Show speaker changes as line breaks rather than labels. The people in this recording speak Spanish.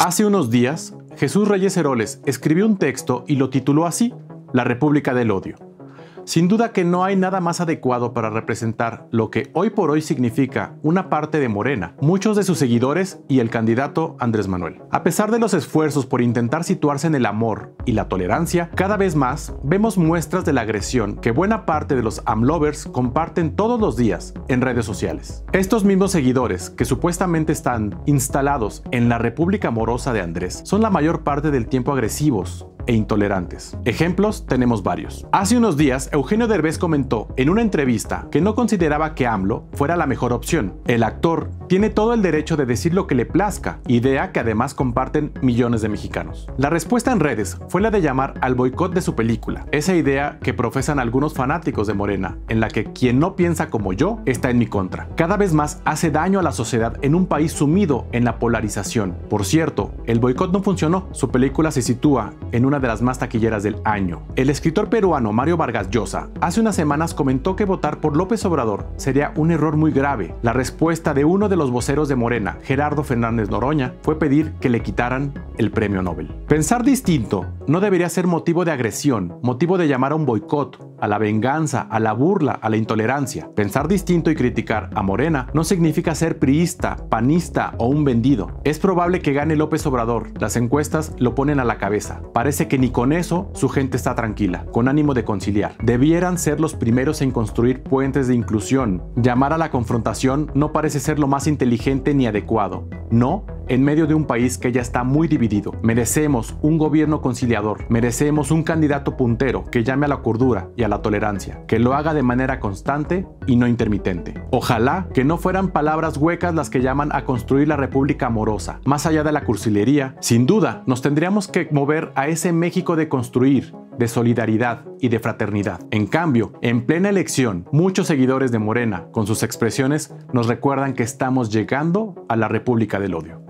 Hace unos días, Jesús Reyes Heroles escribió un texto y lo tituló así, La República del Odio. Sin duda que no hay nada más adecuado para representar lo que hoy por hoy significa una parte de Morena, muchos de sus seguidores y el candidato Andrés Manuel. A pesar de los esfuerzos por intentar situarse en el amor y la tolerancia, cada vez más vemos muestras de la agresión que buena parte de los amlovers comparten todos los días en redes sociales. Estos mismos seguidores, que supuestamente están instalados en la República Amorosa de Andrés, son la mayor parte del tiempo agresivos, e intolerantes. Ejemplos tenemos varios. Hace unos días, Eugenio Derbez comentó en una entrevista que no consideraba que AMLO fuera la mejor opción. El actor tiene todo el derecho de decir lo que le plazca, idea que además comparten millones de mexicanos. La respuesta en redes fue la de llamar al boicot de su película, esa idea que profesan algunos fanáticos de Morena, en la que quien no piensa como yo está en mi contra. Cada vez más hace daño a la sociedad en un país sumido en la polarización. Por cierto, el boicot no funcionó, su película se sitúa en un una de las más taquilleras del año. El escritor peruano Mario Vargas Llosa hace unas semanas comentó que votar por López Obrador sería un error muy grave. La respuesta de uno de los voceros de Morena, Gerardo Fernández Noroña, fue pedir que le quitaran el premio Nobel. Pensar distinto no debería ser motivo de agresión, motivo de llamar a un boicot, a la venganza, a la burla, a la intolerancia. Pensar distinto y criticar a Morena no significa ser priista, panista o un vendido. Es probable que gane López Obrador. Las encuestas lo ponen a la cabeza. Parece que ni con eso su gente está tranquila, con ánimo de conciliar. Debieran ser los primeros en construir puentes de inclusión. Llamar a la confrontación no parece ser lo más inteligente ni adecuado. No en medio de un país que ya está muy dividido. Merecemos un gobierno conciliador, merecemos un candidato puntero que llame a la cordura y a la tolerancia, que lo haga de manera constante y no intermitente. Ojalá que no fueran palabras huecas las que llaman a construir la república amorosa. Más allá de la cursilería, sin duda nos tendríamos que mover a ese México de construir, de solidaridad y de fraternidad. En cambio, en plena elección, muchos seguidores de Morena, con sus expresiones, nos recuerdan que estamos llegando a la República del Odio.